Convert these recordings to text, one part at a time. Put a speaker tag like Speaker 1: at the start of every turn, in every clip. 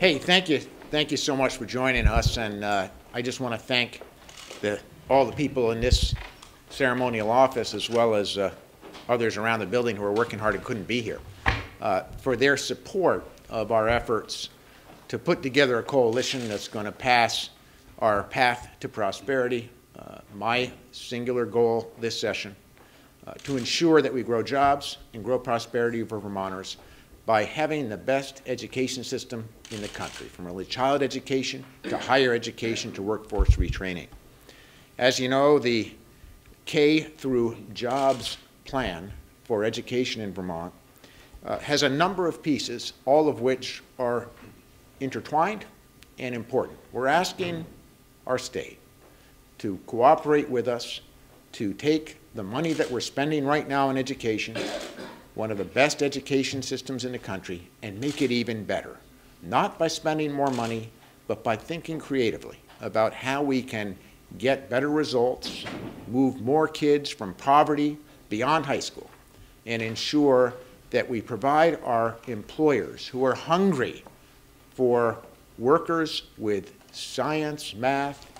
Speaker 1: Hey, thank you. Thank you so much for joining us. And uh, I just want to thank the, all the people in this ceremonial office as well as uh, others around the building who are working hard and couldn't be here uh, for their support of our efforts to put together a coalition that's going to pass our path to prosperity. Uh, my singular goal this session uh, to ensure that we grow jobs and grow prosperity for Vermonters by having the best education system in the country, from early child education to higher education to workforce retraining. As you know, the K through jobs plan for education in Vermont uh, has a number of pieces, all of which are intertwined and important. We're asking our state to cooperate with us to take the money that we're spending right now in education, one of the best education systems in the country, and make it even better. Not by spending more money, but by thinking creatively about how we can get better results, move more kids from poverty beyond high school, and ensure that we provide our employers who are hungry for workers with science, math,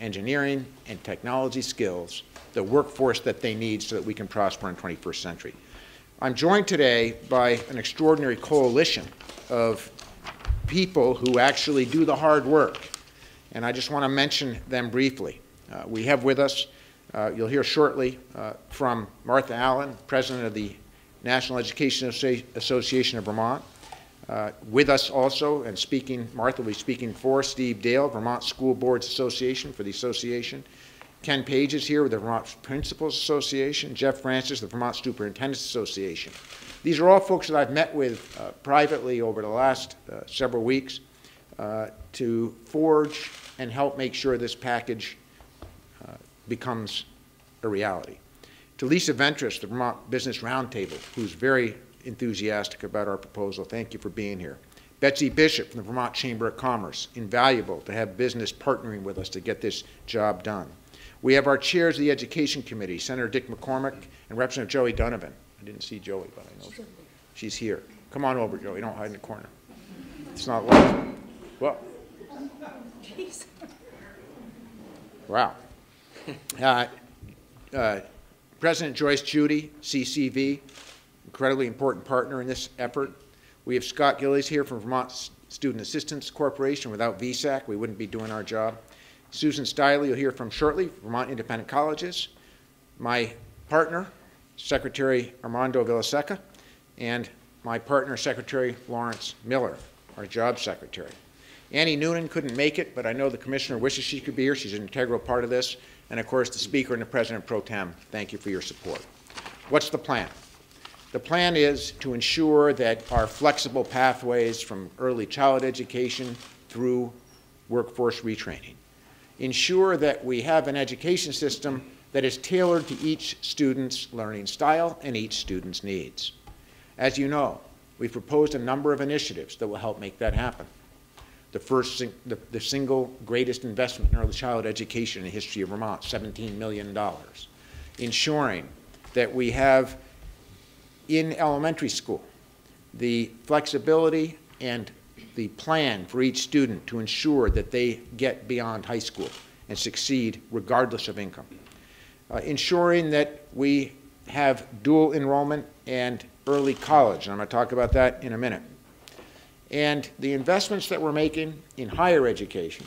Speaker 1: engineering, and technology skills the workforce that they need so that we can prosper in the 21st century. I'm joined today by an extraordinary coalition of people who actually do the hard work, and I just want to mention them briefly. Uh, we have with us, uh, you'll hear shortly uh, from Martha Allen, President of the National Education Association of Vermont. Uh, with us also, and speaking, Martha will be speaking for Steve Dale, Vermont School Boards Association, for the association. Ken Page is here with the Vermont Principals Association, Jeff Francis, the Vermont Superintendents Association. These are all folks that I've met with uh, privately over the last uh, several weeks uh, to forge and help make sure this package uh, becomes a reality. To Lisa Ventriss, the Vermont Business Roundtable, who's very enthusiastic about our proposal, thank you for being here. Betsy Bishop from the Vermont Chamber of Commerce, invaluable to have business partnering with us to get this job done. We have our chairs of the Education Committee, Senator Dick McCormack and Representative Joey Donovan. I didn't see Joey, but I know she's here. Come on over, Joey. Don't hide in the corner. It's not like, well. Wow. Uh, uh, President Joyce Judy, CCV, incredibly important partner in this effort. We have Scott Gillies here from Vermont Student Assistance Corporation. Without VSAC, we wouldn't be doing our job. Susan Stitely, you'll hear from shortly, Vermont Independent Colleges. My partner, Secretary Armando Vilaseca, and my partner, Secretary Lawrence Miller, our job secretary. Annie Noonan couldn't make it, but I know the commissioner wishes she could be here. She's an integral part of this. And of course, the speaker and the president pro tem, thank you for your support. What's the plan? The plan is to ensure that our flexible pathways from early childhood education through workforce retraining ensure that we have an education system that is tailored to each student's learning style and each student's needs. As you know, we've proposed a number of initiatives that will help make that happen. The first, the, the single greatest investment in early childhood education in the history of Vermont, $17 million. Ensuring that we have in elementary school the flexibility and the plan for each student to ensure that they get beyond high school and succeed regardless of income. Uh, ensuring that we have dual enrollment and early college, and I'm going to talk about that in a minute. And the investments that we're making in higher education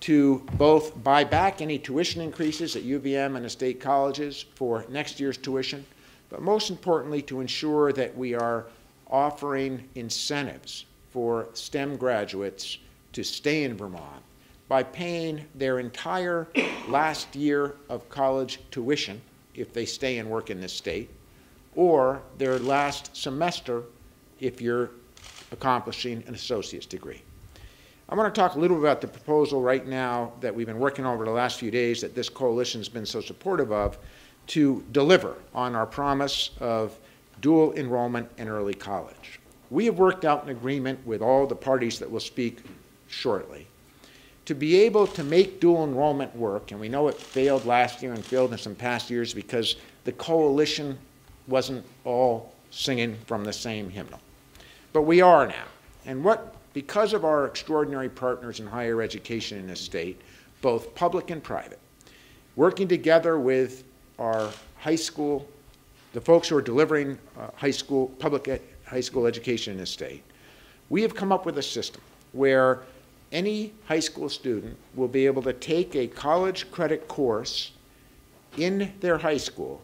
Speaker 1: to both buy back any tuition increases at UVM and the state colleges for next year's tuition, but most importantly to ensure that we are offering incentives for STEM graduates to stay in Vermont by paying their entire last year of college tuition if they stay and work in this state, or their last semester if you're accomplishing an associate's degree. I want to talk a little bit about the proposal right now that we've been working over the last few days that this coalition's been so supportive of to deliver on our promise of dual enrollment in early college. We have worked out an agreement with all the parties that will speak shortly to be able to make dual enrollment work, and we know it failed last year and failed in some past years because the coalition wasn't all singing from the same hymnal. But we are now. And what because of our extraordinary partners in higher education in this state, both public and private, working together with our high school, the folks who are delivering uh, high school, public high school education in this state, we have come up with a system where any high school student will be able to take a college credit course in their high school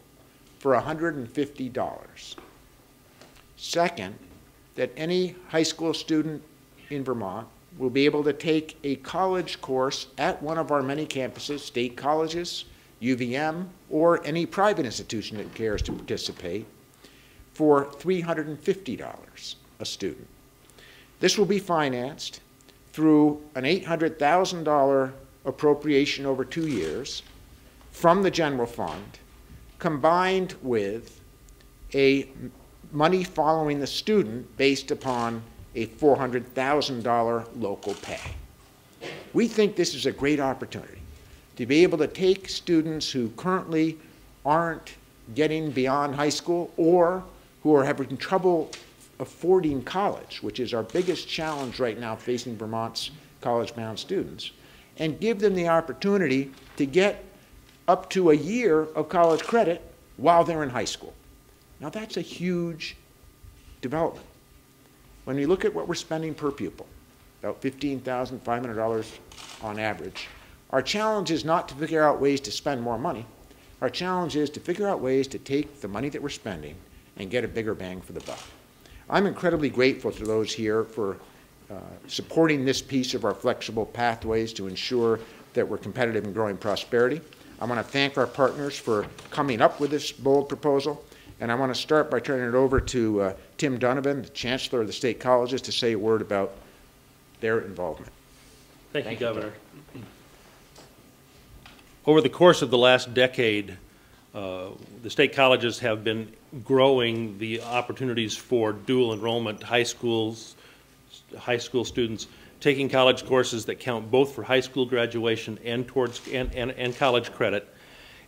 Speaker 1: for $150. Second, that any high school student in Vermont will be able to take a college course at one of our many campuses, state colleges, UVM, or any private institution that cares to participate, for $350 a student. This will be financed through an $800,000 appropriation over two years from the general fund, combined with a money following the student based upon a $400,000 local pay. We think this is a great opportunity to be able to take students who currently aren't getting beyond high school or who are having trouble affording college, which is our biggest challenge right now facing Vermont's college-bound students, and give them the opportunity to get up to a year of college credit while they're in high school. Now, that's a huge development. When we look at what we're spending per pupil, about $15,500 on average, our challenge is not to figure out ways to spend more money. Our challenge is to figure out ways to take the money that we're spending and get a bigger bang for the buck. I'm incredibly grateful to those here for uh, supporting this piece of our flexible pathways to ensure that we're competitive and growing prosperity. I want to thank our partners for coming up with this bold proposal. And I want to start by turning it over to uh, Tim Donovan, the Chancellor of the State Colleges, to say a word about their involvement.
Speaker 2: Thank
Speaker 1: Thank you,
Speaker 2: Governor. Over the course of the last decade, uh, the state colleges have been growing the opportunities for dual enrollment, high schools, high school students taking college courses that count both for high school graduation and towards, and, and, and college credit.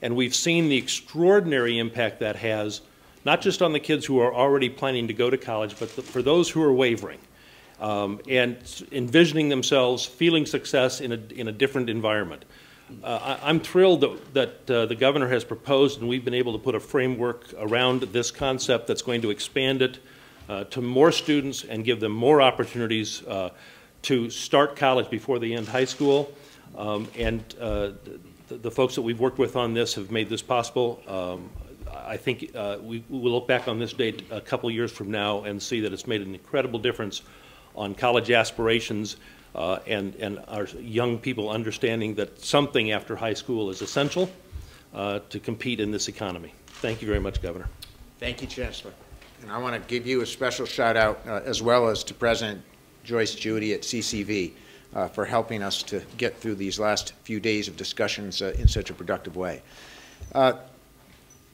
Speaker 2: And we've seen the extraordinary impact that has, not just on the kids who are already planning to go to college, but the- for those who are wavering um, and envisioning themselves feeling success in a, in a different environment. Uh, I, I'm thrilled that, that uh, the governor has proposed, and we've been able to put a framework around this concept that's going to expand it uh, to more students and give them more opportunities uh, to start college before they end high school. Um, and uh, the, the folks that we've worked with on this have made this possible. Um, I think uh, we we will look back on this date a couple years from now and see that it's made an incredible difference on college aspirations uh, and, and our young people understanding that something after high school is essential uh, to compete in this economy. Thank you very much, Governor.
Speaker 1: Thank you, Chancellor. And I want to give you a special shout out, uh, as well as to President Joyce Judy at CCV, uh, for helping us to get through these last few days of discussions uh, in such a productive way. Uh,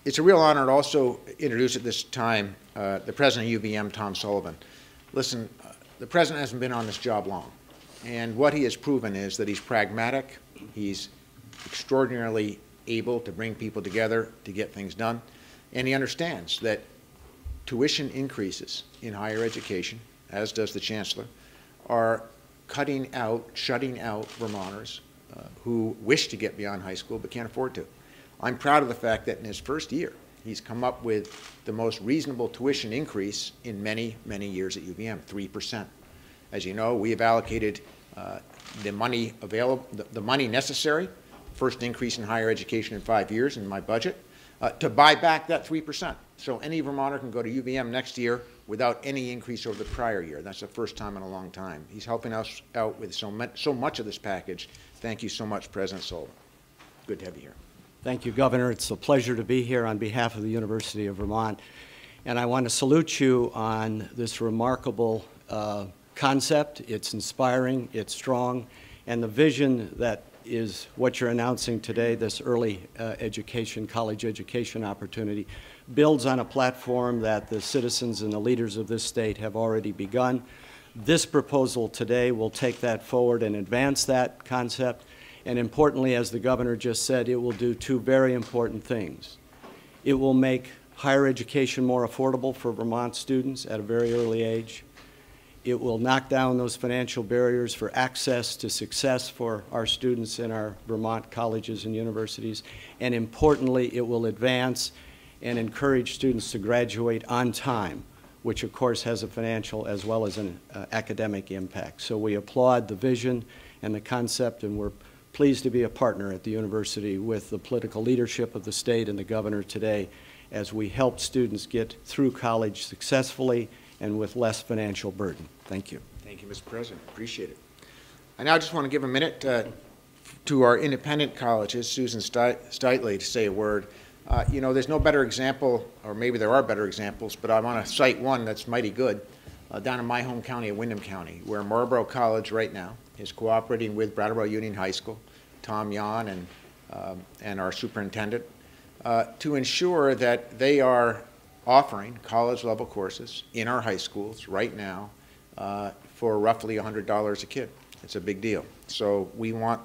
Speaker 1: It's a real honor to also introduce at this time the President of UVM, Tom Sullivan. Listen, the President hasn't been on this job long, and what he has proven is that he's pragmatic, he's extraordinarily able to bring people together to get things done, and he understands that tuition increases in higher education, as does the Chancellor, are cutting out, shutting out Vermonters uh, who wish to get beyond high school but can't afford to. I'm proud of the fact that in his first year, he's come up with the most reasonable tuition increase in many, many years at UVM, 3%. As you know, we have allocated uh, the money available, the, the money necessary, first increase in higher education in five years in my budget, uh, to buy back that 3%. So any Vermonter can go to UVM next year without any increase over the prior year. That's the first time in a long time. He's helping us out with so much, so much of this package. Thank you so much, President Sullivan. Good to have you here.
Speaker 3: Thank you, Governor. It's a pleasure to be here on behalf of the University of Vermont. And I want to salute you on this remarkable uh, concept. It's inspiring, it's strong, and the vision that is what you're announcing today, this early uh, education, college education opportunity, builds on a platform that the citizens and the leaders of this state have already begun. This proposal today will take that forward and advance that concept. And importantly, as the governor just said, it will do two very important things. It will make higher education more affordable for Vermont students at a very early age. It will knock down those financial barriers for access to success for our students in our Vermont colleges and universities. And importantly, it will advance and encourage students to graduate on time, which of course has a financial as well as an uh, academic impact. So we applaud the vision and the concept, and we're pleased to be a partner at the university with the political leadership of the state and the governor today as we help students get through college successfully and with less financial burden. Thank you.
Speaker 1: Thank you, Mr. President. Appreciate it. I now just want to give a minute uh, to our independent colleges, Susan Stitely, to say a word. Uh, You know, there's no better example, or maybe there are better examples, but I want to cite one that's mighty good, uh, down in my home county of Windham County, where Marlboro College right now is cooperating with Brattleboro Union High School, Tom Yon and, um, and our superintendent, uh, to ensure that they are offering college-level courses in our high schools right now uh, for roughly $100 a kid. It's a big deal. So we want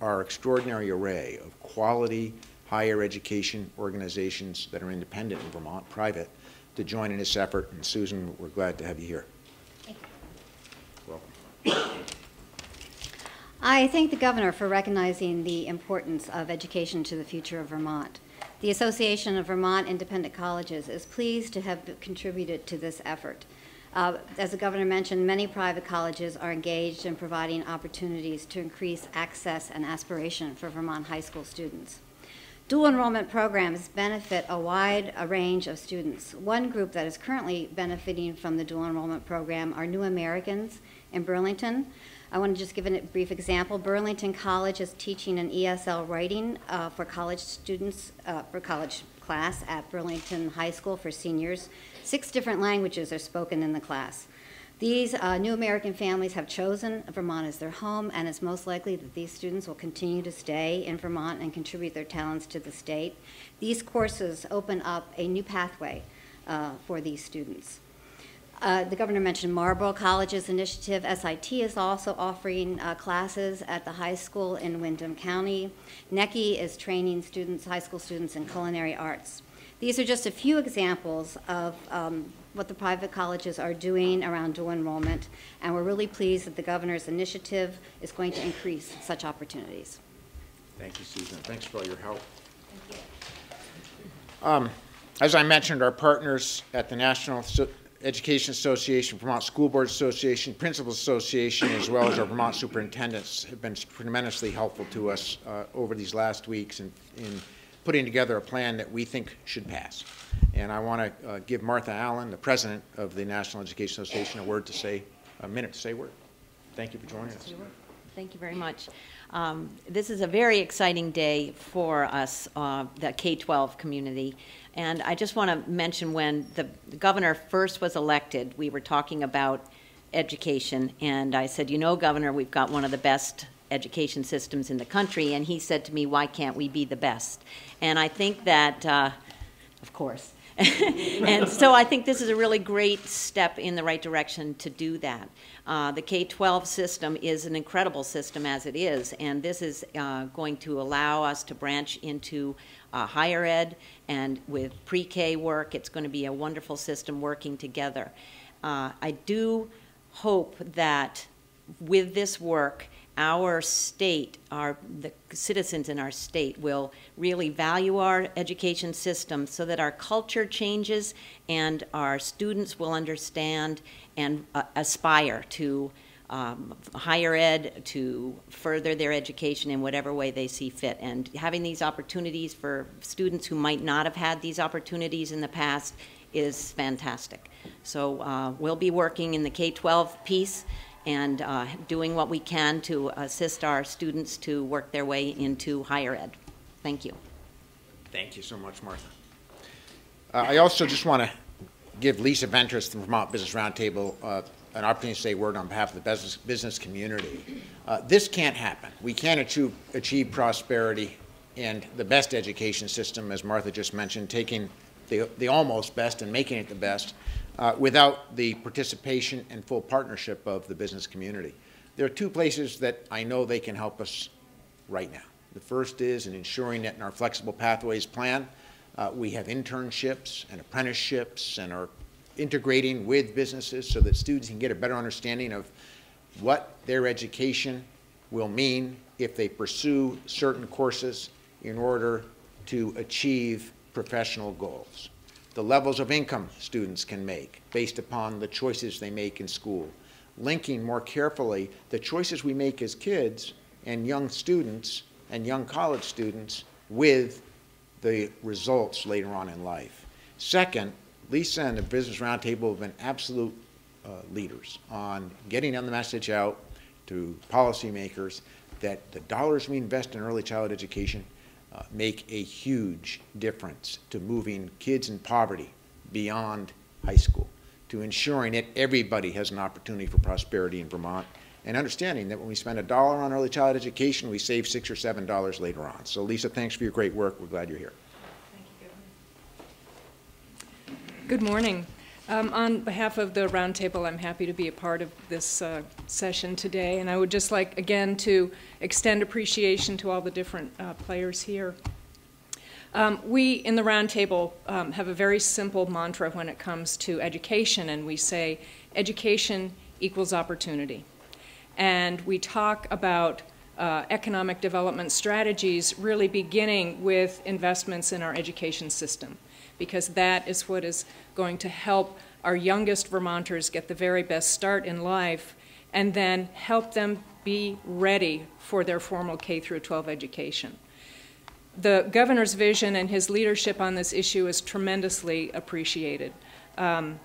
Speaker 1: our extraordinary array of quality higher education organizations that are independent in Vermont, private, to join in this effort. And Susan, we're glad to have you here. Thank you. Welcome.
Speaker 4: I thank the governor for recognizing the importance of education to the future of Vermont. The Association of Vermont Independent Colleges is pleased to have contributed to this effort. Uh, as the governor mentioned, many private colleges are engaged in providing opportunities to increase access and aspiration for Vermont high school students. Dual enrollment programs benefit a wide range of students. One group that is currently benefiting from the dual enrollment program are New Americans in Burlington. I want to just give a brief example. Burlington College is teaching an ESL writing uh, for college students, uh, for college class at Burlington High School for seniors. Six different languages are spoken in the class. These uh, new American families have chosen Vermont as their home, and it's most likely that these students will continue to stay in Vermont and contribute their talents to the state. These courses open up a new pathway uh, for these students. Uh, the governor mentioned Marlboro College's initiative. SIT is also offering uh, classes at the high school in Windham County. NECI is training students, high school students in culinary arts. These are just a few examples of um, what the private colleges are doing around dual enrollment, and we're really pleased that the governor's initiative is going to increase such opportunities.
Speaker 1: Thank you, Susan. Thanks for all your help. Um, As I mentioned, our partners at the National So- Education Association, Vermont School Board Association, Principals Association, as well as our Vermont superintendents have been tremendously helpful to us uh, over these last weeks in, in putting together a plan that we think should pass. And I want to uh, give Martha Allen, the president of the National Education Association, a word to say, a minute to say a word. Thank you for joining us.
Speaker 5: Thank you very much. Um, This is a very exciting day for us, uh, the K-12 community. And I just want to mention when the governor first was elected, we were talking about education. And I said, you know, Governor, we've got one of the best education systems in the country. And he said to me, why can't we be the best? And I think that, uh, of course. and so I think this is a really great step in the right direction to do that. Uh, the K 12 system is an incredible system as it is, and this is uh, going to allow us to branch into uh, higher ed and with pre K work. It's going to be a wonderful system working together. Uh, I do hope that with this work, our state, our the citizens in our state will really value our education system so that our culture changes and our students will understand and uh, aspire to um, higher ed to further their education in whatever way they see fit. And having these opportunities for students who might not have had these opportunities in the past is fantastic. So uh, we'll be working in the K-12 piece and uh, doing what we can to assist our students to work their way into higher ed. Thank you.
Speaker 1: Thank you so much, Martha. Uh, I also just want to give Lisa Ventriss, the Vermont Business Roundtable, uh, an opportunity to say a word on behalf of the business, business community. Uh, this can't happen. We can't achieve, achieve prosperity and the best education system, as Martha just mentioned, taking the, the almost best and making it the best uh, without the participation and full partnership of the business community. There are two places that I know they can help us right now. The first is in ensuring that in our flexible pathways plan, uh, we have internships and apprenticeships and are integrating with businesses so that students can get a better understanding of what their education will mean if they pursue certain courses in order to achieve professional goals. The levels of income students can make based upon the choices they make in school. Linking more carefully the choices we make as kids and young students and young college students with the results later on in life. Second, Lisa and the Business Roundtable have been absolute uh, leaders on getting the message out to policymakers that the dollars we invest in early childhood education uh, make a huge difference to moving kids in poverty beyond high school, to ensuring that everybody has an opportunity for prosperity in Vermont, and understanding that when we spend a dollar on early childhood education, we save six or seven dollars later on. So Lisa, thanks for your great work. We're glad you're here.
Speaker 6: Good morning. Um, On behalf of the roundtable, I'm happy to be a part of this uh, session today, and I would just like, again, to extend appreciation to all the different uh, players here. Um, We, in the roundtable, um, have a very simple mantra when it comes to education, and we say, education equals opportunity. And we talk about uh, economic development strategies really beginning with investments in our education system because that is what is going to help our youngest Vermonters get the very best start in life and then help them be ready for their formal K through 12 education. The governor's vision and his leadership on this issue is tremendously appreciated. Um,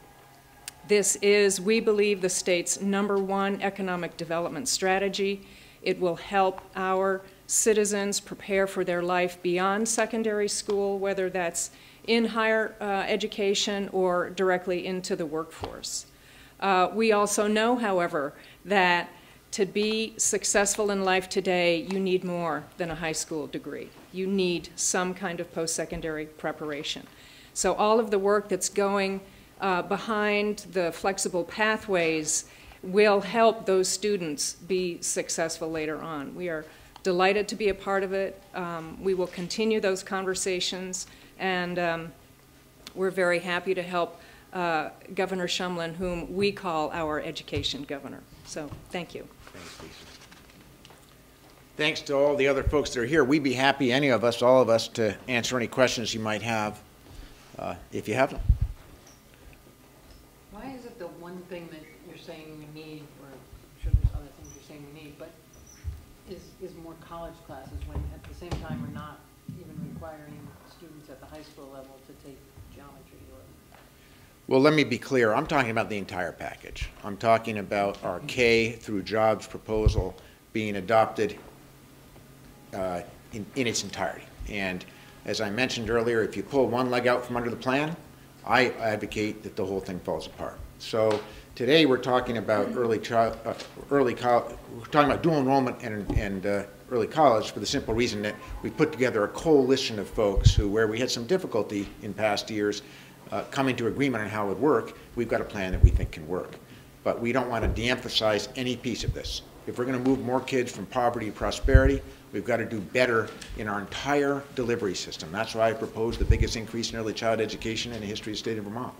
Speaker 6: this is, we believe, the state's number one economic development strategy. It will help our citizens prepare for their life beyond secondary school, whether that's in higher uh, education or directly into the workforce. Uh, we also know, however, that to be successful in life today, you need more than a high school degree. You need some kind of post-secondary preparation. So all of the work that's going uh, behind the flexible pathways will help those students be successful later on. We are delighted to be a part of it. Um, we will continue those conversations, and um, we're very happy to help uh, Governor Shumlin, whom we call our education governor. So thank you.
Speaker 1: Thanks, Lisa. Thanks to all the other folks that are here. We'd be happy, any of us, all of us, to answer any questions you might have, uh, if you have them.
Speaker 7: Why is it the one thing that you're saying we need, or I'm sure there's other things you're saying we need, but is, is more college classes when at the same time we're not even requiring students at the high school level to take geometry or?
Speaker 1: Well, let me be clear. I'm talking about the entire package. I'm talking about our K through jobs proposal being adopted uh, in, in its entirety. And as I mentioned earlier, if you pull one leg out from under the plan, I advocate that the whole thing falls apart. So today we're talking about early child, uh, early college, we're talking about dual enrollment and, and uh, early college for the simple reason that we put together a coalition of folks who, where we had some difficulty in past years, uh, coming to agreement on how it would work, we've got a plan that we think can work. But we don't want to de-emphasize any piece of this. If we're going to move more kids from poverty to prosperity, we've got to do better in our entire delivery system. That's why I proposed the biggest increase in early child education in the history of the state of Vermont.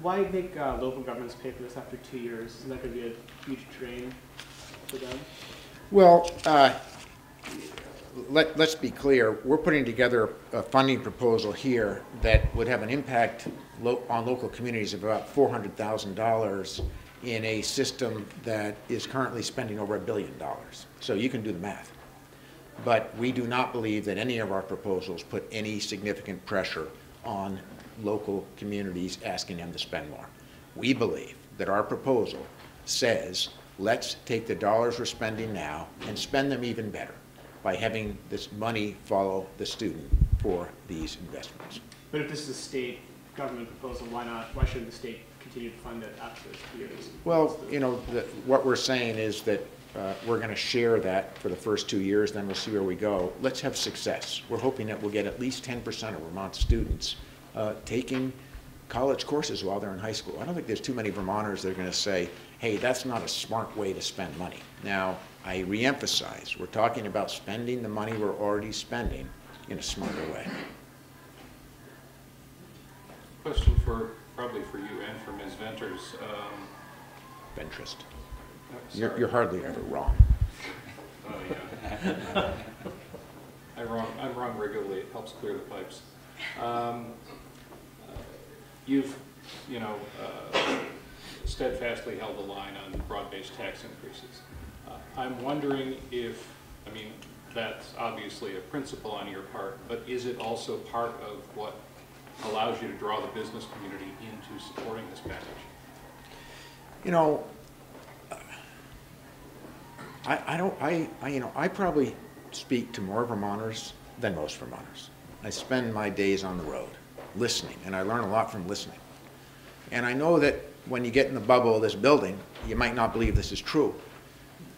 Speaker 8: Why make uh, local governments pay for this after two years? Isn't that going to be a huge drain for them?
Speaker 1: Well, uh, let, let's be clear, we're putting together a funding proposal here that would have an impact lo- on local communities of about $400,000 in a system that is currently spending over a billion dollars. So you can do the math. But we do not believe that any of our proposals put any significant pressure on local communities asking them to spend more. We believe that our proposal says, let's take the dollars we're spending now and spend them even better by having this money follow the student for these investments.
Speaker 8: But if this is a state government proposal, why not? Why shouldn't the state continue to fund it after those two years?
Speaker 1: Well, you know, the- what we're saying is that uh, we're going to share that for the first two years, then we'll see where we go. Let's have success. We're hoping that we'll get at least 10% of Vermont students uh, taking college courses while they're in high school. I don't think there's too many Vermonters that are going to say, hey, that's not a smart way to spend money. Now, I reemphasize, we're talking about spending the money we're already spending in a smarter way.
Speaker 9: Question for, probably for you and for Ms. Venters. Um,
Speaker 1: Ventrist.
Speaker 9: uh,
Speaker 1: You're, you're hardly ever wrong.
Speaker 9: Oh, yeah. I wrong, I'm wrong regularly, it helps clear the pipes. Um, You've, you know, uh, steadfastly held the line on broad-based tax increases. I'm wondering if, I mean, that's obviously a principle on your part, but is it also part of what allows you to draw the business community into supporting this package?
Speaker 1: You know, I, I don't, I, I, you know, I probably speak to more Vermonters than most Vermonters. I spend my days on the road, listening, and I learn a lot from listening. And I know that when you get in the bubble of this building, you might not believe this is true.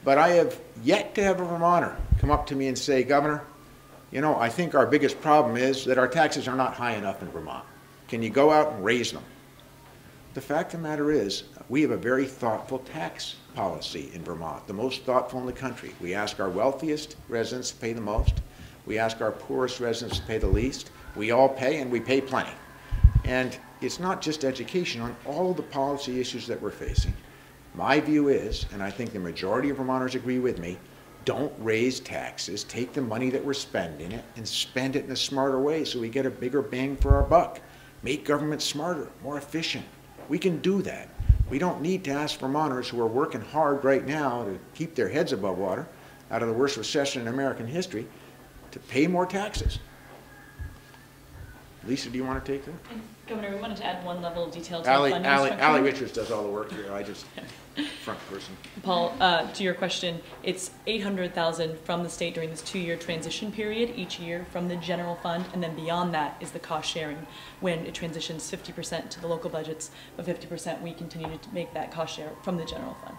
Speaker 1: But I have yet to have a Vermonter come up to me and say, Governor, you know, I think our biggest problem is that our taxes are not high enough in Vermont. Can you go out and raise them? The fact of the matter is, we have a very thoughtful tax policy in Vermont, the most thoughtful in the country. We ask our wealthiest residents to pay the most. We ask our poorest residents to pay the least. We all pay, and we pay plenty. And it's not just education, on all the policy issues that we're facing. My view is, and I think the majority of Vermonters agree with me, don't raise taxes, take the money that we're spending it and spend it in a smarter way so we get a bigger bang for our buck. Make government smarter, more efficient. We can do that. We don't need to ask Vermonters who are working hard right now to keep their heads above water out of the worst recession in American history to pay more taxes. Lisa, do you want to take that?
Speaker 10: And Governor, we wanted to add one level of detail to
Speaker 1: Ally,
Speaker 10: the funding
Speaker 1: Ally,
Speaker 10: structure.
Speaker 1: Ally Richards does all the work here. I just front person.
Speaker 10: Paul, uh, to your question, it's eight hundred thousand from the state during this two-year transition period each year from the general fund, and then beyond that is the cost sharing when it transitions fifty percent to the local budgets, but fifty percent we continue to make that cost share from the general fund.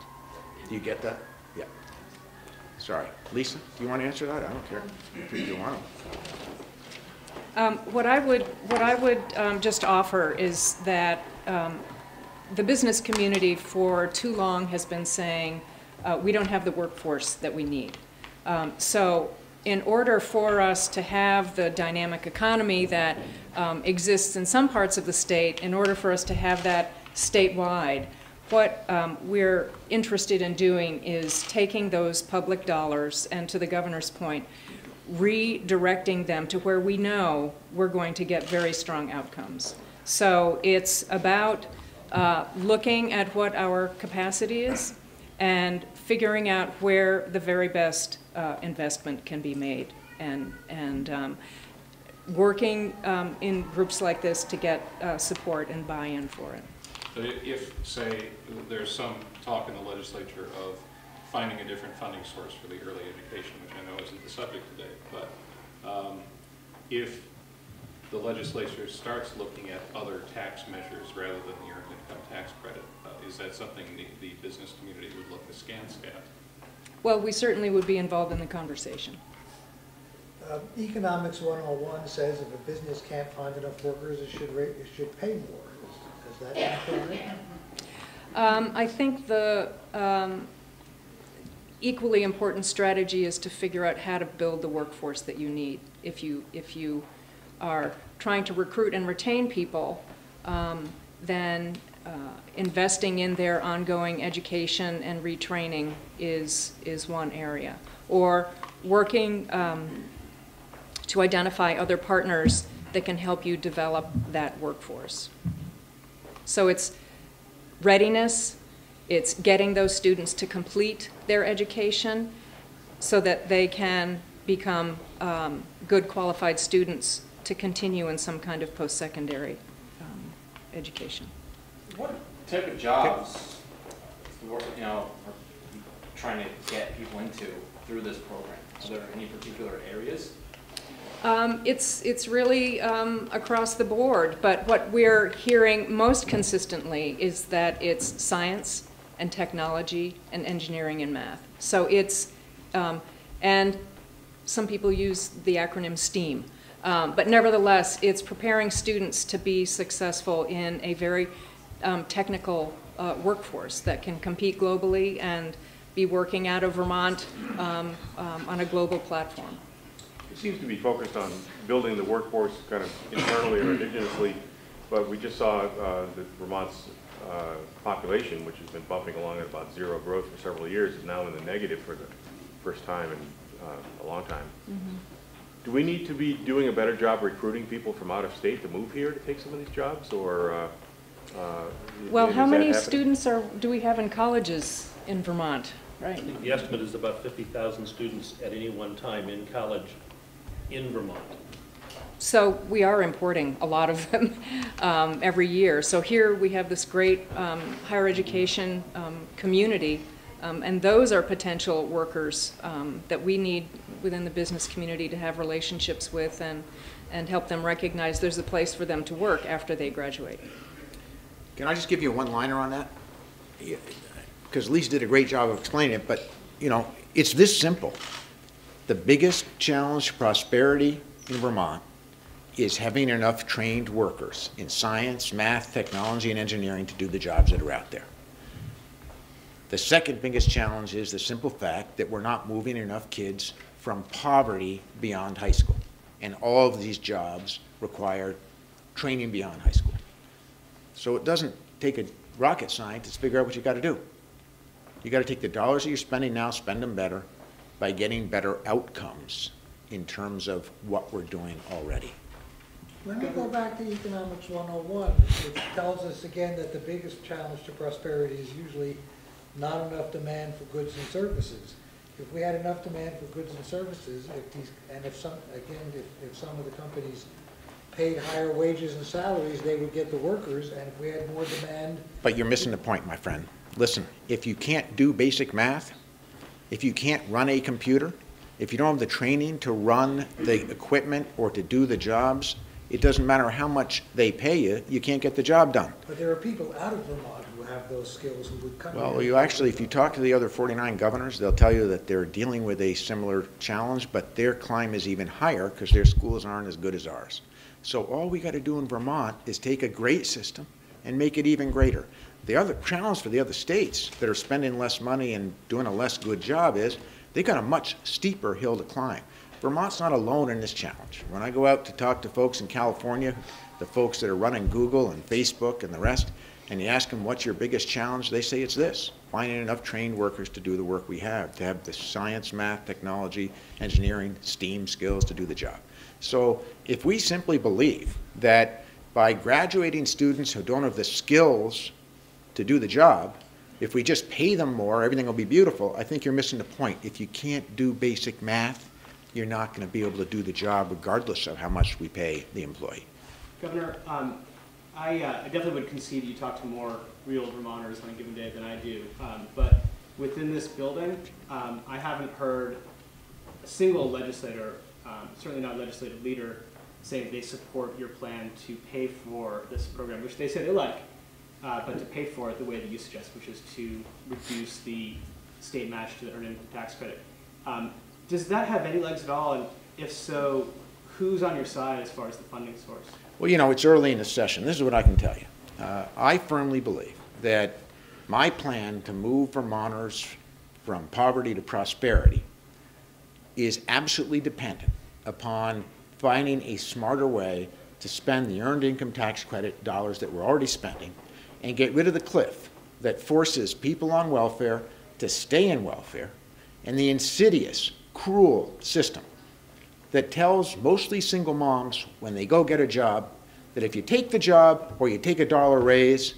Speaker 1: Do you get that? Yeah. Sorry. Lisa, do you want to answer that? I don't care if you want to.
Speaker 6: Um, What I would, what I would um, just offer is that um, the business community for too long has been saying, uh, we don't have the workforce that we need. Um, So in order for us to have the dynamic economy that um, exists in some parts of the state, in order for us to have that statewide, what um, we're interested in doing is taking those public dollars, and to the governor's point, redirecting them to where we know we're going to get very strong outcomes. So it's about uh, looking at what our capacity is and figuring out where the very best uh, investment can be made and, and um, working um, in groups like this to get uh, support and buy-in for it.
Speaker 9: So if, say, there's some talk in the legislature of finding a different funding source for the early education, which I know isn't the subject today, but um, if the legislature starts looking at other tax measures rather than the earned income tax credit, uh, is that something the, the business community would look askance at?
Speaker 6: Well, we certainly would be involved in the conversation.
Speaker 11: Uh, Economics 101 says if a business can't find enough workers, it should rate, it should pay more. Is is that accurate?
Speaker 6: Um, I think the um, equally important strategy is to figure out how to build the workforce that you need. If you, if you are trying to recruit and retain people, um, then uh, investing in their ongoing education and retraining is, is one area. Or working um, to identify other partners that can help you develop that workforce. So it's readiness, it's getting those students to complete their education so that they can become um, good qualified students to continue in some kind of post-secondary um, education.
Speaker 12: What type of jobs, is the work, you know, are you trying to get people into through this program? Are there any particular areas?
Speaker 6: Um, It's, it's really um, across the board, but what we're hearing most consistently is that it's science and technology and engineering and math. So it's, um, and some people use the acronym STEAM. Um, But nevertheless, it's preparing students to be successful in a very um, technical uh, workforce that can compete globally and be working out of Vermont um, um, on a global platform.
Speaker 13: It seems to be focused on building the workforce kind of internally or indigenously but we just saw uh, that Vermont's uh, population, which has been bumping along at about zero growth for several years, is now in the negative for the first time in uh, a long time. Do we need to be doing a better job recruiting people from out of state to move here to take some of these jobs, or? uh, uh,
Speaker 6: Well, how many
Speaker 13: happening?
Speaker 6: students are, do we have in colleges in Vermont? Right.
Speaker 2: The estimate is about 50,000 students at any one time in college in Vermont.
Speaker 6: So we are importing a lot of them um, every year. So here we have this great um, higher education um, community, um, and those are potential workers um, that we need within the business community to have relationships with and, and help them recognize there's a place for them to work after they graduate.
Speaker 1: Can I just give you a one-liner on that? Because Lisa did a great job of explaining it, but, you know, it's this simple. The biggest challenge to prosperity in Vermont is having enough trained workers in science, math, technology, and engineering to do the jobs that are out there. The second biggest challenge is the simple fact that we're not moving enough kids from poverty beyond high school. And all of these jobs require training beyond high school. So it doesn't take a rocket scientist to figure out what you got to do. You got to take the dollars that you're spending now, spend them better by getting better outcomes in terms of what we're doing already.
Speaker 11: Let me go back to Economics 101, which tells us again that the biggest challenge to prosperity is usually not enough demand for goods and services. If we had enough demand for goods and services, if these, and if some, again, if, if some of the companies paid higher wages and salaries, they would get the workers, and if we had more demand,
Speaker 1: But you're missing the point, my friend. Listen, if you can't do basic math, if you can't run a computer, if you don't have the training to run the equipment or to do the jobs, it doesn't matter how much they pay you, you can't get the job done.
Speaker 11: but there are people out of Vermont who have those skills who would come.
Speaker 1: Well, you actually, if you talk to the other 49 governors, they'll tell you that they're dealing with a similar challenge, but their climb is even higher because their schools aren't as good as ours. So all we got to do in Vermont is take a great system and make it even greater. The other challenge for the other states that are spending less money and doing a less good job is they've got a much steeper hill to climb. Vermont's not alone in this challenge. When I go out to talk to folks in California, the folks that are running Google and Facebook and the rest, and you ask them, what's your biggest challenge? They say it's this, finding enough trained workers to do the work we have, to have the science, math, technology, engineering, STEAM skills to do the job. So if we simply believe that by graduating students who don't have the skills to do the job, if we just pay them more, everything will be beautiful, I think you're missing the point. If you can't do basic math, you're not going to be able to do the job regardless of how much we pay the employee.
Speaker 8: Governor, um, I, uh, I definitely would concede you talk to more real Vermonters on a given day than I do. Um, but within this building, um, I haven't heard a single legislator, um, certainly not a legislative leader, saying they support your plan to pay for this program, which they say they like, uh, but to pay for it the way that you suggest, which is to reduce the state match to the earned income tax credit. Um, does that have any legs at all? And if so, who's on your side as far as the funding source?
Speaker 1: Well, you know, it's early in the session. This is what I can tell you. Uh, I firmly believe that my plan to move Vermonters from poverty to prosperity is absolutely dependent upon finding a smarter way to spend the earned income tax credit dollars that we're already spending and get rid of the cliff that forces people on welfare to stay in welfare and the insidious, cruel system that tells mostly single moms when they go get a job that if you take the job or you take a dollar raise,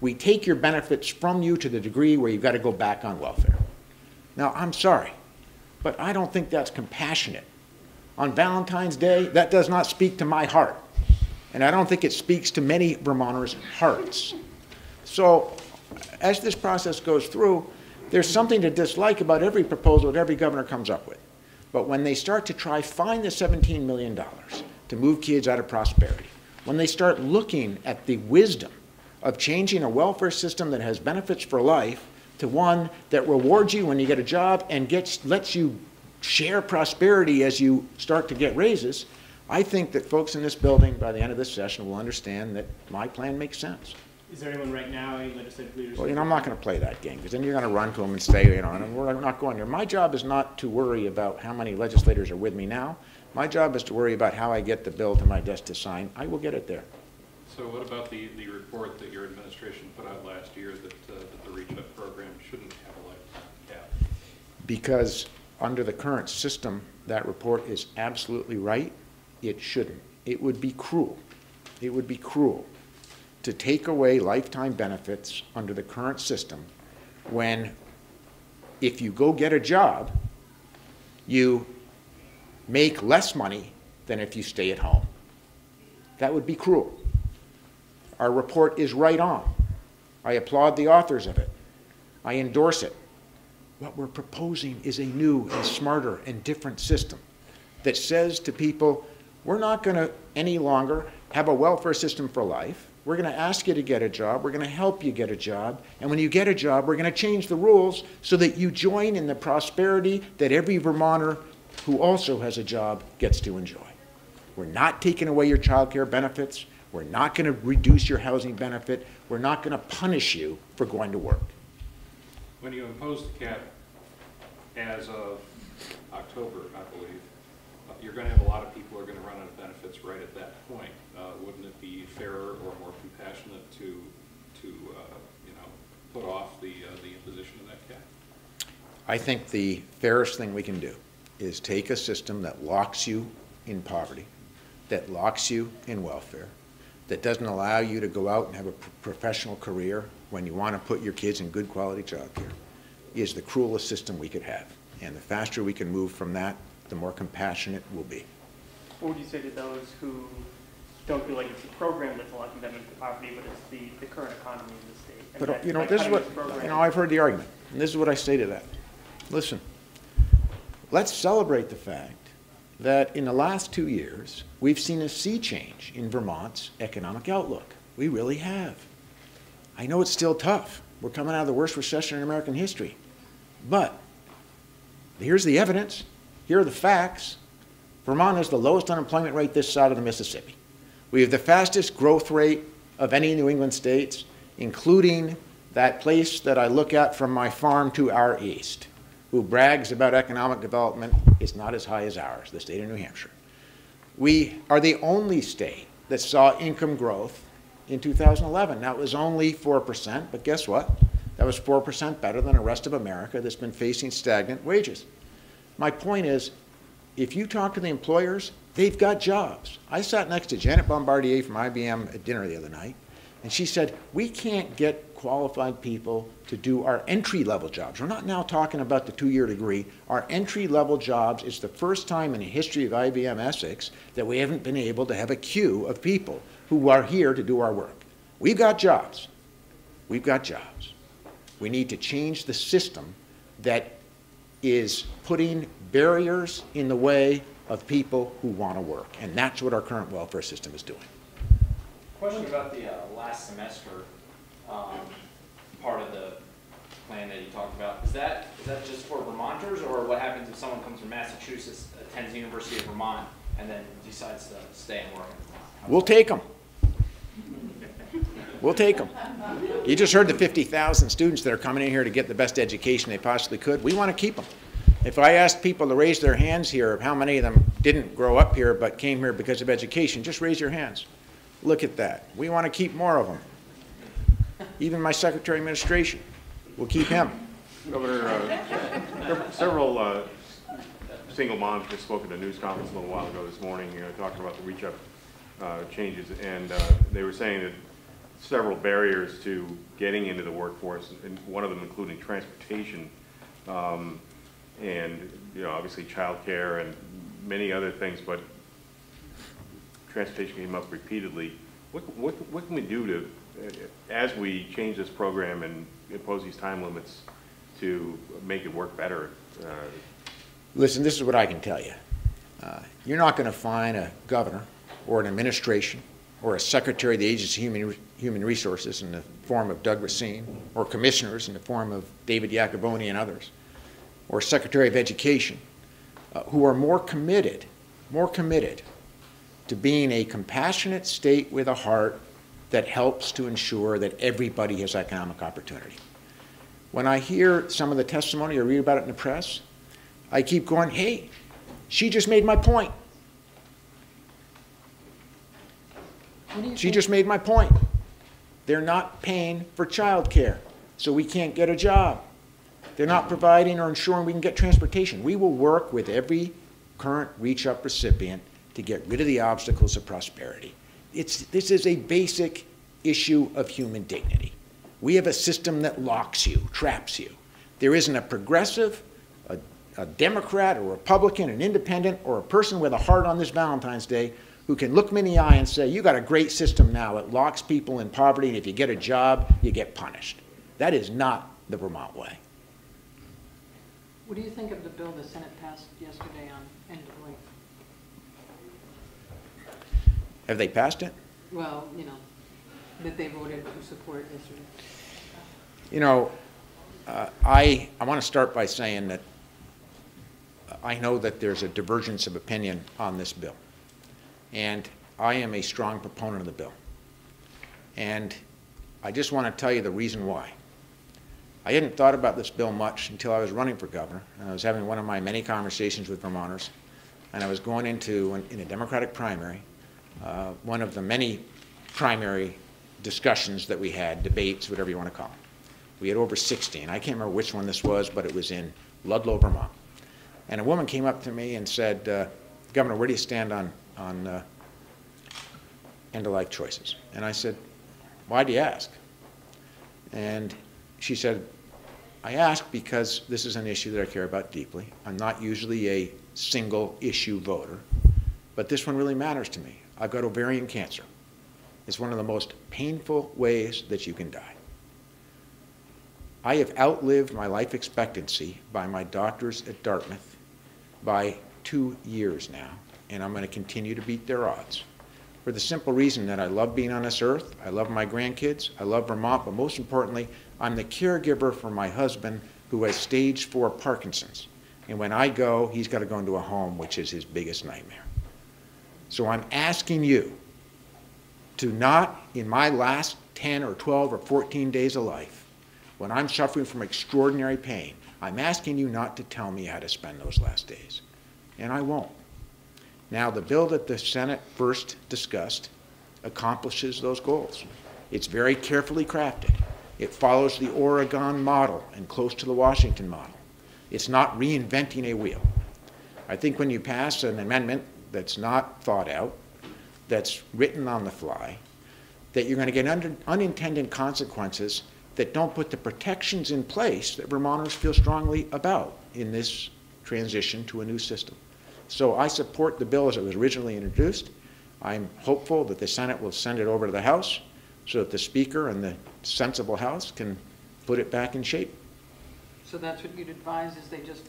Speaker 1: we take your benefits from you to the degree where you've got to go back on welfare. Now, I'm sorry, but I don't think that's compassionate. On Valentine's Day, that does not speak to my heart. And I don't think it speaks to many Vermonters' hearts. So, as this process goes through, there's something to dislike about every proposal that every governor comes up with. But when they start to try find the $17 million to move kids out of prosperity, when they start looking at the wisdom of changing a welfare system that has benefits for life to one that rewards you when you get a job and gets, lets you share prosperity as you start to get raises, I think that folks in this building by the end of this session will understand that my plan makes sense.
Speaker 8: Is there anyone right now, any legislative leaders?
Speaker 1: Well, you know, I'm not going to play that game because then you're going to run to them and say, you know, and we're not going there. My job is not to worry about how many legislators are with me now. My job is to worry about how I get the bill to my desk to sign. I will get it there.
Speaker 9: So what about the, the report that your administration put out last year that, uh, that the Reach Up program shouldn't have a lifetime cap?
Speaker 1: Because under the current system, that report is absolutely right. It shouldn't. It would be cruel. It would be cruel to take away lifetime benefits under the current system when if you go get a job, you make less money than if you stay at home. That would be cruel. Our report is right on. I applaud the authors of it. I endorse it. What we're proposing is a new and smarter and different system that says to people, we're not going to any longer have a welfare system for life. We're going to ask you to get a job. We're going to help you get a job. And when you get a job, we're going to change the rules so that you join in the prosperity that every Vermonter who also has a job gets to enjoy. We're not taking away your child care benefits. We're not going to reduce your housing benefit. We're not going to punish you for going to work.
Speaker 9: When you impose the cap as of October, I believe, uh, you're going to have a lot of people who are going to run out of benefits right at that point. Uh, Wouldn't it be fairer or more compassionate to, to, uh, you know, put off the, uh, the imposition of that cap?
Speaker 1: I think the fairest thing we can do is take a system that locks you in poverty, that locks you in welfare, that doesn't allow you to go out and have a p- professional career when you want to put your kids in good quality childcare, is the cruelest system we could have. And the faster we can move from that, the more compassionate we'll be.
Speaker 14: What would you say to those who don't feel like it's the program that's locking them into poverty, but it's the, the current economy in the state? And
Speaker 1: But,
Speaker 14: that
Speaker 1: you know,
Speaker 14: by
Speaker 1: this is
Speaker 14: cutting
Speaker 1: what,
Speaker 14: program-
Speaker 1: you know, I've heard the argument, and this is what I say to that. Listen, let's celebrate the fact that in the last two years, we've seen a sea change in Vermont's economic outlook. We really have. I know it's still tough. We're coming out of the worst recession in American history. But here's the evidence. Here are the facts. Vermont has the lowest unemployment rate this side of the Mississippi. We have the fastest growth rate of any New England states, including that place that I look at from my farm to our east, who brags about economic development is not as high as ours, the state of New Hampshire. We are the only state that saw income growth in 2011. Now, it was only 4%, but guess what? That was 4% better than the rest of America that's been facing stagnant wages. My point is, if you talk to the employers, they've got jobs. I sat next to Janette Bombardier from IBM at dinner the other night, and she said, we can't get qualified people to do our entry-level jobs. We're not now talking about the two-year degree. Our entry-level jobs is the first time in the history of IBM Essex that we haven't been able to have a queue of people who are here to do our work. We've got jobs. We've got jobs. We need to change the system that is putting barriers in the way of people who want to work. And that's what our current welfare system is doing.
Speaker 12: Question about the uh, last semester, um, part of the plan that you talked about. Is that, is that just for Vermonters, or what happens if someone comes from Massachusetts, attends the University of Vermont, and then decides to stay and work in Vermont?
Speaker 1: We'll take them. We'll take them. You just heard the 50,000 students that are coming in here to get the best education they possibly could. We want to keep them. If I asked people to raise their hands here of how many of them didn't grow up here but came here because of education, just raise your hands. Look at that. We want to keep more of them. Even my Secretary of Administration, we'll keep him.
Speaker 13: Governor, uh, several uh, single moms just spoke at a news conference a little while ago this morning, you know, talking about the reach up uh, changes, and uh, they were saying that several barriers to getting into the workforce, and one of them including transportation, um, and, you know, obviously childcare and many other things, but transportation came up repeatedly. What, what, what can we do to, as we change this program and impose these time limits, to make it work better? Uh,
Speaker 1: Listen, this is what I can tell you. Uh, You're not going to find a governor or an administration or a secretary of the Agency of Human, Human Resources in the form of Doug Racine, or commissioners in the form of David Yacovone and others, or secretary of education, uh, who are more committed, more committed to being a compassionate state with a heart that helps to ensure that everybody has economic opportunity. When I hear some of the testimony or read about it in the press, I keep going, hey, she just made my point.
Speaker 11: What do you
Speaker 1: She just made my point. They're not paying for childcare, so we can't get a job. They're not providing or ensuring we can get transportation. We will work with every current Reach Up recipient to get rid of the obstacles of prosperity. It's, this is a basic issue of human dignity. We have a system that locks you, traps you. There isn't a progressive, a, a Democrat, a Republican, an independent, or a person with a heart on this Valentine's Day who can look me in the eye and say, you got a great system now. It locks people in poverty, and if you get a job, you get punished. That is not the Vermont way.
Speaker 7: What do you think of the bill the Senate passed yesterday on end of life?
Speaker 1: Have they passed it?
Speaker 7: Well, you know, that they voted to support yesterday.
Speaker 1: You know, uh, I, I want to start by saying that I know that there's a divergence of opinion on this bill. And I am a strong proponent of the bill. And I just want to tell you the reason why. I hadn't thought about this bill much until I was running for governor, and I was having one of my many conversations with Vermonters, and I was going into, in a Democratic primary, uh, one of the many primary discussions that we had, debates, whatever you want to call them. We had over 60, and I can't remember which one this was, but it was in Ludlow, Vermont. And a woman came up to me and said, uh, Governor, where do you stand on, on uh, end-of-life choices? And I said, why do you ask? And she said, I ask because this is an issue that I care about deeply. I'm not usually a single issue voter, but this one really matters to me. I've got ovarian cancer. It's one of the most painful ways that you can die. I have outlived my life expectancy by my doctors at Dartmouth by two years now, and I'm going to continue to beat their odds. For the simple reason that I love being on this earth, I love my grandkids, I love Vermont, but most importantly, I'm the caregiver for my husband who has stage four Parkinson's. And when I go, he's got to go into a home, which is his biggest nightmare. So I'm asking you to not, in my last 10 or 12 or 14 days of life, when I'm suffering from extraordinary pain, I'm asking you not to tell me how to spend those last days. And I won't. Now, the bill that the Senate first discussed accomplishes those goals. It's very carefully crafted. It follows the Oregon model and close to the Washington model. It's not reinventing a wheel. I think when you pass an amendment that's not thought out, that's written on the fly, that you're going to get under, unintended consequences that don't put the protections in place that Vermonters feel strongly about in this transition to a new system. So I support the bill as it was originally introduced. I'm hopeful that the Senate will send it over to the House so that the Speaker and the sensible House can put it back in shape.
Speaker 7: So that's what you'd advise, is they just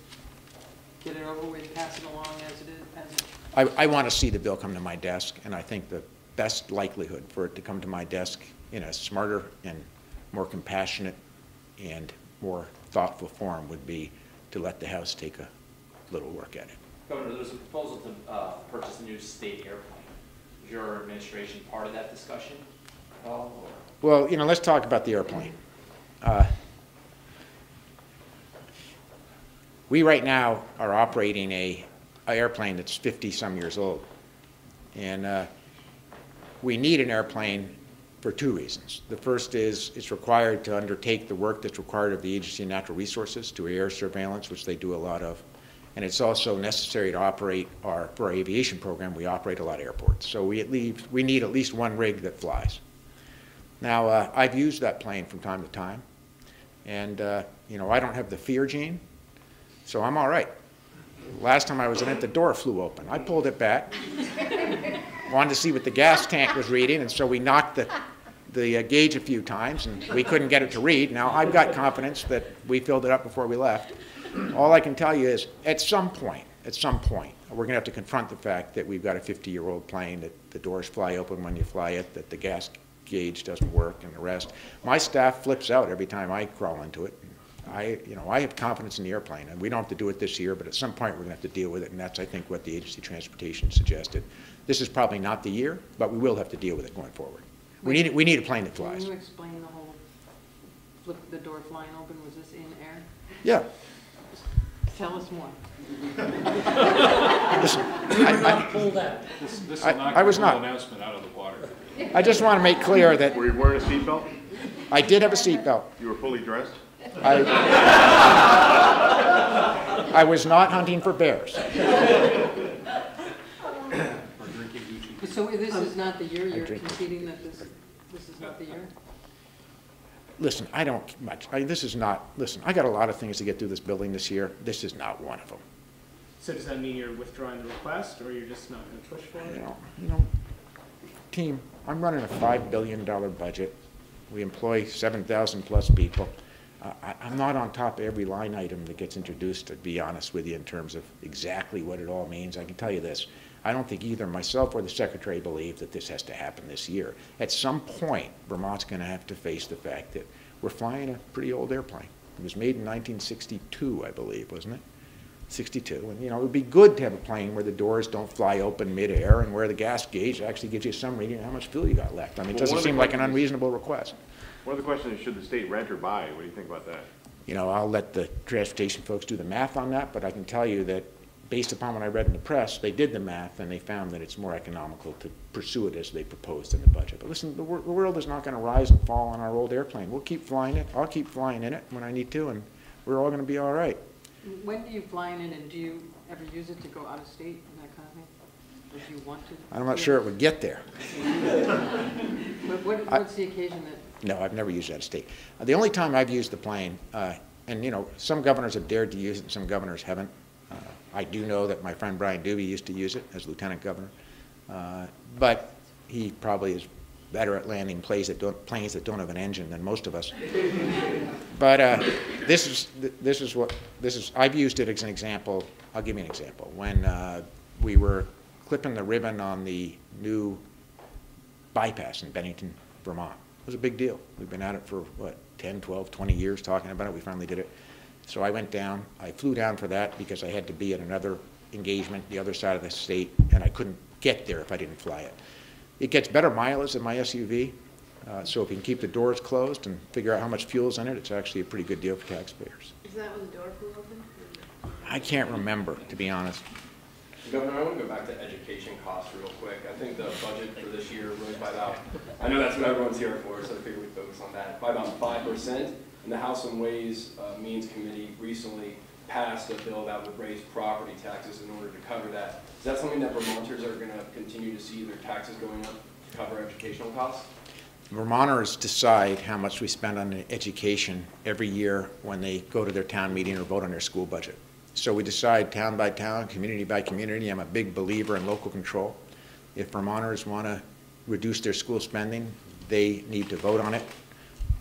Speaker 7: get it over with, pass it along as it is, as it
Speaker 1: I, I want to see the bill come to my desk, and I think the best likelihood for it to come to my desk in a smarter and more compassionate and more thoughtful form would be to let the House take a little work at it.
Speaker 12: Governor, there's a proposal to uh, purchase a new state airplane. Is your administration part of that discussion at
Speaker 1: Well, you know, let's talk about the airplane. Uh, We right now are operating a, a airplane that's 50-some years old. And uh, we need an airplane for two reasons. The first is it's required to undertake the work that's required of the Agency of Natural Resources to air surveillance, which they do a lot of. And it's also necessary to operate our, for our aviation program, we operate a lot of airports. So we at least, we need at least one rig that flies. Now, uh, I've used that plane from time to time. And, uh, you know, I don't have the fear gene, so I'm all right. Last time I was in it, the door flew open. I pulled it back, wanted to see what the gas tank was reading, and so we knocked the, the uh, gauge a few times, and we couldn't get it to read. Now, I've got confidence that we filled it up before we left. All I can tell you is, at some point, at some point, we're going to have to confront the fact that we've got a 50-year-old plane, that the doors fly open when you fly it, that the gas gauge doesn't work, and the rest. My staff flips out every time I crawl into it. I, you know, I have confidence in the airplane, and we don't have to do it this year, but at some point we're going to have to deal with it, and that's, I think, what the agency transportation suggested. This is probably not the year, but we will have to deal with it going forward. We need, we need a plane that flies.
Speaker 7: Can you explain the whole flip the door flying open, was this in air?
Speaker 1: Yeah.
Speaker 7: Tell us more.
Speaker 1: Listen, I- I-
Speaker 11: Pulled out.
Speaker 9: This, this
Speaker 1: I-
Speaker 9: will knock
Speaker 1: I was not.
Speaker 9: announcement out of the water.
Speaker 1: I just want to make clear that
Speaker 13: Were you wearing a seatbelt?
Speaker 1: I did have a seatbelt.
Speaker 13: You were fully dressed?
Speaker 1: I I was not hunting for bears.
Speaker 9: Or drinking Gucci.
Speaker 7: So this is not the year you're
Speaker 1: drink
Speaker 7: conceding that this, this is not the year?
Speaker 1: Listen, I don't much, I, this is not, listen, I got a lot of things to get through this building this year. This is not one of them.
Speaker 8: So does that mean you're withdrawing the request, or you're just not going to push for
Speaker 1: You
Speaker 8: it?
Speaker 1: know, you know, team, I'm running a five billion dollar budget. We employ seven thousand plus people. Uh, I, I'm not on top of every line item that gets introduced, to be honest with you, in terms of exactly what it all means. I can tell you this, I don't think either myself or the secretary believe that this has to happen this year. At some point, Vermont's gonna have to face the fact that we're flying a pretty old airplane. It was made in nineteen sixty-two, I believe, wasn't it? 62, and you know, it would be good to have a plane where the doors don't fly open midair and where the gas gauge actually gives you some reading of how much fuel you got left. I mean, it
Speaker 13: Well,
Speaker 1: doesn't seem like an unreasonable request.
Speaker 13: One of the questions is, should the state rent or buy? What do you think about that?
Speaker 1: You know, I'll let the transportation folks do the math on that, but I can tell you that based upon what I read in the press, they did the math and they found that it's more economical to pursue it as they proposed in the budget. But listen, the, wor- the world is not going to rise and fall on our old airplane. We'll keep flying it. I'll keep flying in it when I need to, and we're all going to be all right.
Speaker 7: When do you fly in and do you ever use it to go out of state and that kind of thing? Or do you want to?
Speaker 1: I'm not sure it would get there.
Speaker 7: But what, what's the occasion that,
Speaker 1: No, I've never used that state. Uh, The only time I've used the plane, uh, and, you know, some governors have dared to use it and some governors haven't. Uh, I do know that my friend Brian Dubie used to use it as lieutenant governor. Uh, But he probably is better at landing planes that don't, planes that don't have an engine than most of us. But uh, this is, this is what, this is, I've used it as an example, I'll give you an example. When uh, we were clipping the ribbon on the new bypass in Bennington, Vermont. It was a big deal. We've been at it for, what, 10, 12, 20 years talking about it. We finally did it. So I went down, I flew down for that because I had to be at another engagement, the other side of the state, and I couldn't get there if I didn't fly it. It gets better mileage than my SUV, uh, so if you can keep the doors closed and figure out how much fuel's in it, it's actually a pretty good deal for taxpayers.
Speaker 7: is that when the door flew open?
Speaker 1: I can't remember, to be honest.
Speaker 15: Governor, I want to go back to education costs real quick. I think the budget for this year rose by about, I know that's what everyone's here for, so I figured we'd focus on that, by about five percent. And the House and Ways uh, Means Committee recently passed a bill that would raise property taxes in order to cover that. Is that something that Vermonters are going to continue to see their taxes going up to cover educational costs?
Speaker 1: Vermonters decide how much we spend on education every year when they go to their town meeting or vote on their school budget. So we decide town by town, community by community. I'm a big believer in local control. If Vermonters want to reduce their school spending, they need to vote on it.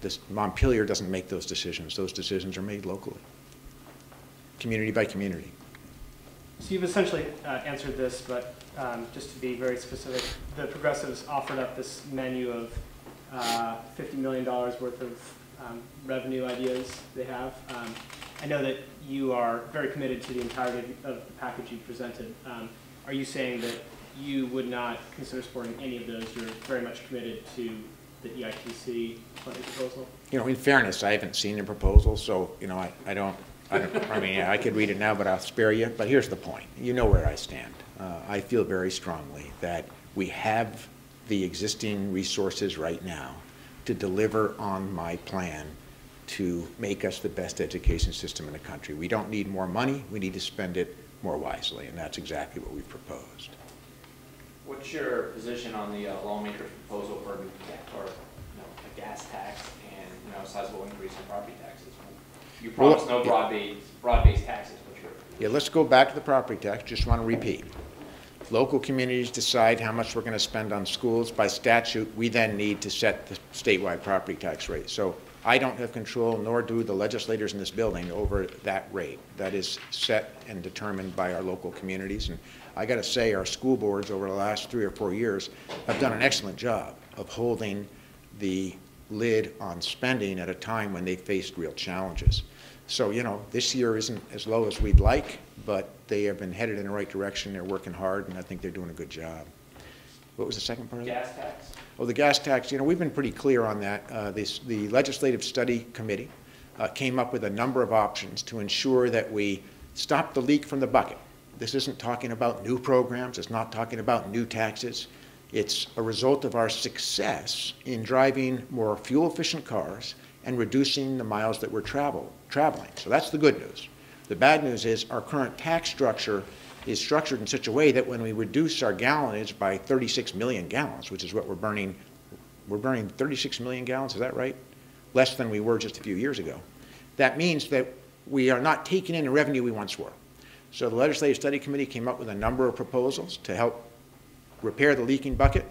Speaker 1: This, Montpelier doesn't make those decisions. Those decisions are made locally, community by community.
Speaker 8: So you've essentially uh, answered this, but um, just to be very specific, the progressives offered up this menu of uh, $50 million worth of um, revenue ideas they have. Um, I know that you are very committed to the entirety of the package you presented. Um, Are you saying that you would not consider supporting any of those? You're very much committed to the EITC funding proposal?
Speaker 1: You know, in fairness, I haven't seen the proposal, so, you know, I, I don't, I I mean, I could read it now, but I'll spare you. But here's the point. You know where I stand. Uh, I feel very strongly that we have the existing resources right now to deliver on my plan to make us the best education system in the country. We don't need more money. We need to spend it more wisely, and that's exactly what we've proposed.
Speaker 12: What's your position on the uh, proposal for, a or, you know, a gas tax and, you know, a sizable increase in property taxes? You promised no broad-based, broad-based taxes, what's your?
Speaker 1: Yeah, let's go back to the property tax, just want to repeat. Local communities decide how much we're going to spend on schools. By statute, we then need to set the statewide property tax rate. So I don't have control, nor do the legislators in this building, over that rate. That is set and determined by our local communities. And I got to say, our school boards over the last three or four years have done an excellent job of holding the lid on spending at a time when they faced real challenges. So, you know, this year isn't as low as we'd like, but they have been headed in the right direction. They're working hard, and I think they're doing a good job. What was the second part of that?
Speaker 12: Gas tax?
Speaker 1: Oh, the gas tax, you know, we've been pretty clear on that. Uh, this, the Legislative Study Committee uh, came up with a number of options to ensure that we stop the leak from the bucket. This isn't talking about new programs, it's not talking about new taxes. It's a result of our success in driving more fuel-efficient cars and reducing the miles that we're travel, traveling. So that's the good news. The bad news is our current tax structure is structured in such a way that when we reduce our gallonage by 36 million gallons, which is what we're burning, we're burning 36 million gallons, is that right? Less than we were just a few years ago. That means that we are not taking in the revenue we once were. So the Legislative Study Committee came up with a number of proposals to help repair the leaking bucket.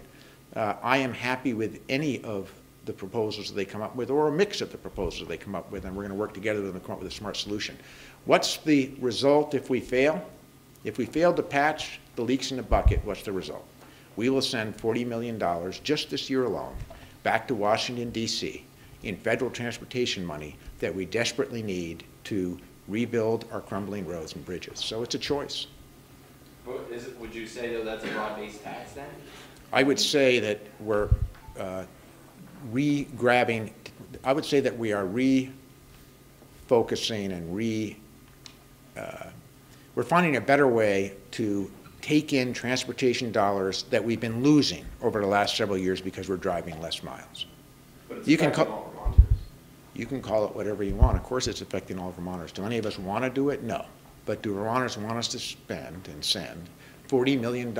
Speaker 1: Uh, I am happy with any of the proposals that they come up with, or a mix of the proposals they come up with, and we're going to work together to come up with a smart solution. What's the result if we fail? If we fail to patch the leaks in the bucket, what's the result? We will send $40 million just this year alone back to Washington, D.C. in federal transportation money that we desperately need to rebuild our crumbling roads and bridges. So it's a choice.
Speaker 12: But is it, would you say though that's a broad-based tax then?
Speaker 1: I would say that we're uh, re-grabbing, I would say that we are refocusing and re, uh, we're finding a better way to take in transportation dollars that we've been losing over the last several years because we're driving less miles.
Speaker 15: But it's
Speaker 1: You can call-
Speaker 15: all Vermonters.
Speaker 1: You can call it whatever you want. Of course, it's affecting all Vermonters. Do any of us want to do it? No. But do Vermonters want us to spend and send $40 million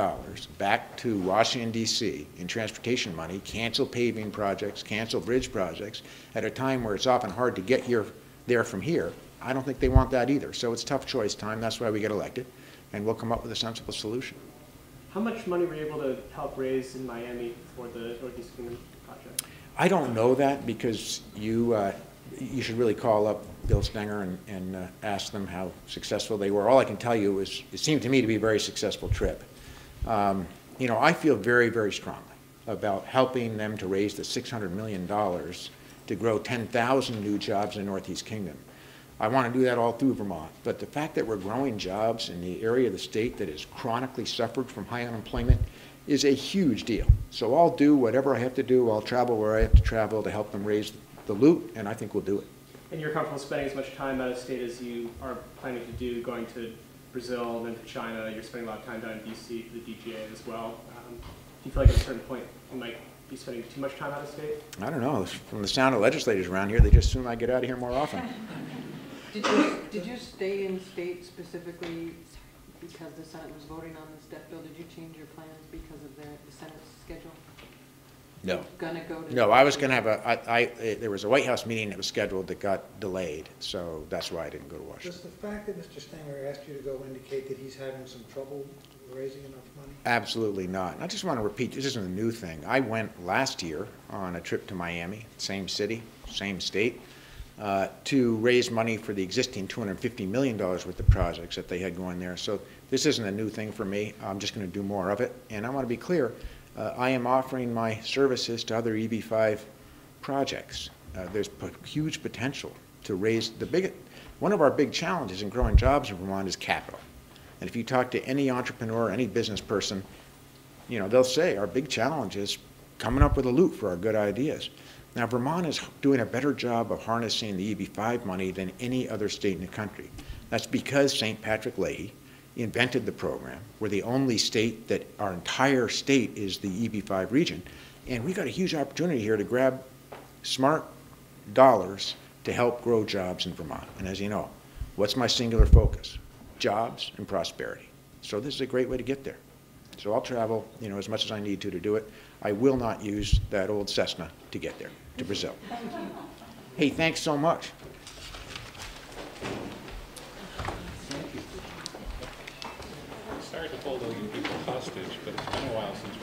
Speaker 1: back to Washington DC in transportation money, cancel paving projects, cancel bridge projects, at a time where it's often hard to get here, there from here? I don't think they want that either. So it's tough choice time. That's why we get elected. And we'll come up with a sensible solution.
Speaker 8: How much money were you able to help raise in Miami for the Northeast Kingdom project?
Speaker 1: I don't know that because you, uh, you should really call up Bill Stenger and, and uh, ask them how successful they were. All I can tell you is, it seemed to me to be a very successful trip. Um, You know, I feel very, very strongly about helping them to raise the $600 million to grow 10,000 new jobs in the Northeast Kingdom. I want to do that all through Vermont, but the fact that we're growing jobs in the area of the state that has chronically suffered from high unemployment is a huge deal. So I'll do whatever I have to do, I'll travel where I have to travel to help them raise the loot, and I think we'll do it.
Speaker 8: And you're comfortable spending as much time out of state as you are planning to do, going to Brazil, then to China, you're spending a lot of time down in DC for the DGA as well. Um, Do you feel like at a certain point you might be spending too much time out of state?
Speaker 1: I don't know, from the sound of legislators around here, they just assume I get out of here more often.
Speaker 7: Did you, did you stay in state specifically because the Senate was voting on this debt bill? Did you change your plans because of the, the Senate's schedule?
Speaker 1: No.
Speaker 7: Gonna go to?
Speaker 1: No, I was going to have a, I, I, there was a White House meeting that was scheduled that got delayed, so that's why I didn't go to Washington.
Speaker 11: Does the fact that Mr. Stenger asked you to go indicate that he's having some trouble raising enough money?
Speaker 1: Absolutely not. And I just want to repeat, this isn't a new thing. I went last year on a trip to Miami, same city, same state, uh, to raise money for the existing $250 million worth of projects that they had going there. So this isn't a new thing for me. I'm just going to do more of it. And I want to be clear, uh, I am offering my services to other EB5 projects. Uh, There's huge potential to raise the big, one of our big challenges in growing jobs in Vermont is capital. And if you talk to any entrepreneur, any business person, you know, they'll say our big challenge is coming up with a loop for our good ideas. Now, Vermont is doing a better job of harnessing the EB5 money than any other state in the country. That's because St. Patrick Leahy invented the program. We're the only state that our entire state is the EB5 region. And we've got a huge opportunity here to grab smart dollars to help grow jobs in Vermont. And as you know, what's my singular focus? Jobs and prosperity. So this is a great way to get there. So I'll travel, you know, as much as I need to to do it. I will not use that old Cessna to get there, to Brazil. Hey, thanks so much.
Speaker 9: Sorry to hold all you people hostage, but it's been a while since